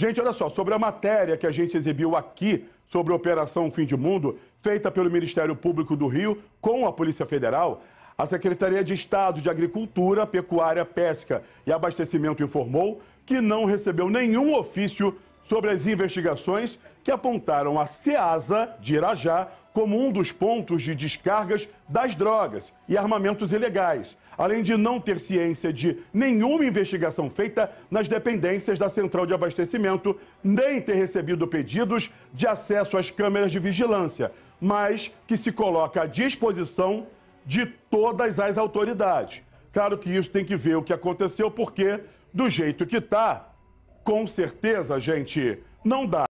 Gente, olha só, sobre a matéria que a gente exibiu aqui sobre a Operação Fim de Mundo, feita pelo Ministério Público do Rio com a Polícia Federal, a Secretaria de Estado de Agricultura, Pecuária, Pesca e Abastecimento informou que não recebeu nenhum ofício sobre as investigações que apontaram a SEASA de Irajá como um dos pontos de descargas das drogas e armamentos ilegais, além de não ter ciência de nenhuma investigação feita nas dependências da central de abastecimento, nem ter recebido pedidos de acesso às câmeras de vigilância, mas que se coloca à disposição de todas as autoridades. Claro que isso tem que ver o que aconteceu, porque do jeito que está, com certeza, gente, não dá.